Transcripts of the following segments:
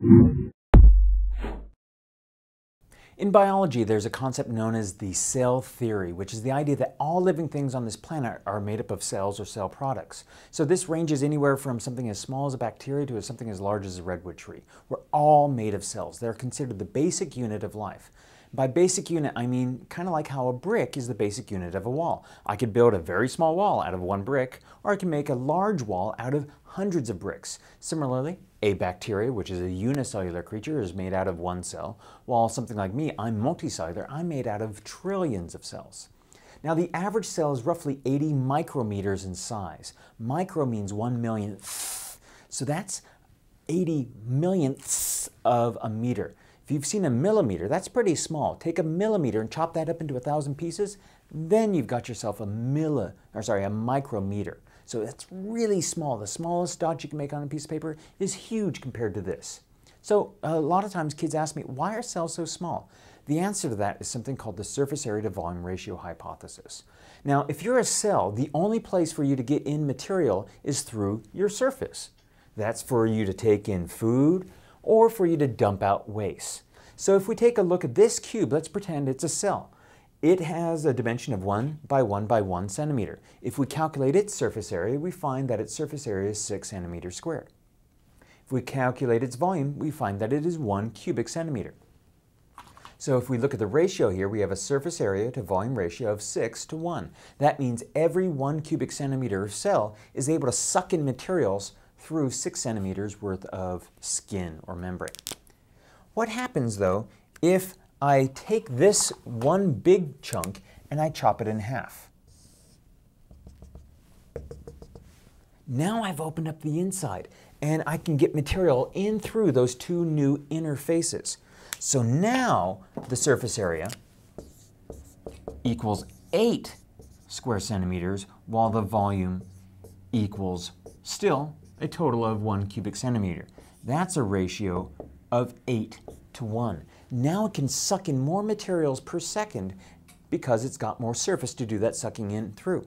In biology, there's a concept known as the cell theory, which is the idea that all living things on this planet are made up of cells or cell products. So this ranges anywhere from something as small as a bacteria to something as large as a redwood tree. We're all made of cells. They're considered the basic unit of life. By basic unit, I mean kind of like how a brick is the basic unit of a wall. I could build a very small wall out of one brick, or I can make a large wall out of hundreds of bricks. Similarly, a bacteria, which is a unicellular creature, is made out of one cell, while something like me, I'm multicellular, I'm made out of trillions of cells. Now, the average cell is roughly 80 micrometers in size. Micro means one millionth. So that's 80 millionths of a meter. If you've seen a millimeter, that's pretty small. Take a millimeter and chop that up into a thousand pieces, then you've got yourself a milli, or sorry, a micrometer. So that's really small. The smallest dot you can make on a piece of paper is huge compared to this. So a lot of times kids ask me, why are cells so small? The answer to that is something called the surface area to volume ratio hypothesis. Now, if you're a cell, the only place for you to get in material is through your surface. That's for you to take in food, or for you to dump out waste. So if we take a look at this cube, let's pretend it's a cell. It has a dimension of 1 by 1 by 1 centimeter. If we calculate its surface area, we find that its surface area is 6 centimeters squared. If we calculate its volume, we find that it is 1 cubic centimeter. So if we look at the ratio here, we have a surface area to volume ratio of 6 to 1. That means every 1 cubic centimeter of cell is able to suck in materials through six centimeters worth of skin or membrane. What happens though if I take this one big chunk and I chop it in half? Now I've opened up the inside and I can get material in through those two new interfaces. So now the surface area equals 8 square centimeters while the volume equals still a total of one cubic centimeter. That's a ratio of 8 to 1. Now it can suck in more materials per second because it's got more surface to do that sucking in through.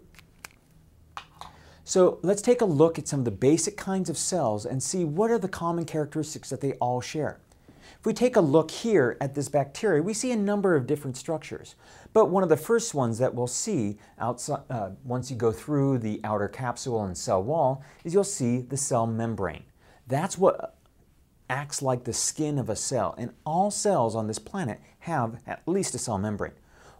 So let's take a look at some of the basic kinds of cells and see what are the common characteristics that they all share. If we take a look here at this bacteria, we see a number of different structures. But one of the first ones that we'll see outside, uh, once you go through the outer capsule and cell wall is you'll see the cell membrane. That's what acts like the skin of a cell. And all cells on this planet have at least a cell membrane.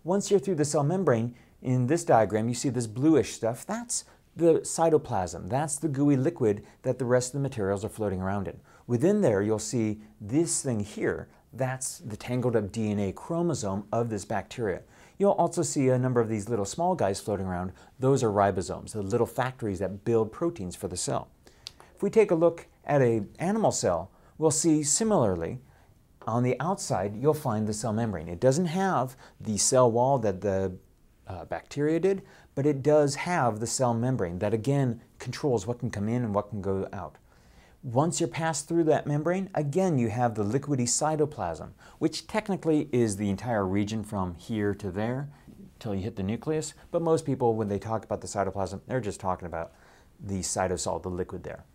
Once you're through the cell membrane, in this diagram you see this bluish stuff. That's the cytoplasm. That's the gooey liquid that the rest of the materials are floating around in. Within there, you'll see this thing here. That's the tangled up DNA chromosome of this bacteria. You'll also see a number of these little small guys floating around. Those are ribosomes, the little factories that build proteins for the cell. If we take a look at an animal cell, we'll see similarly, on the outside, you'll find the cell membrane. It doesn't have the cell wall that the uh, bacteria did, but it does have the cell membrane that again controls what can come in and what can go out. Once you're passed through that membrane, again you have the liquidy cytoplasm, which technically is the entire region from here to there until you hit the nucleus, but most people when they talk about the cytoplasm, they're just talking about the cytosol, the liquid there.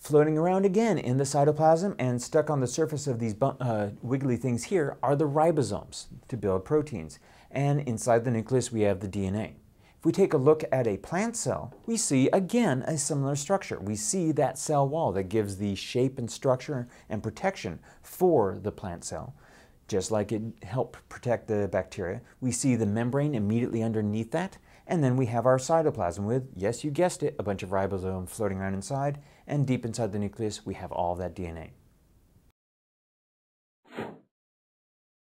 Floating around again in the cytoplasm and stuck on the surface of these uh, wiggly things here are the ribosomes to build proteins. And inside the nucleus we have the DNA. If we take a look at a plant cell, we see again a similar structure. We see that cell wall that gives the shape and structure and protection for the plant cell. Just like it helped protect the bacteria, we see the membrane immediately underneath that, and then we have our cytoplasm with, yes, you guessed it, a bunch of ribosomes floating around inside, and deep inside the nucleus, we have all that DNA.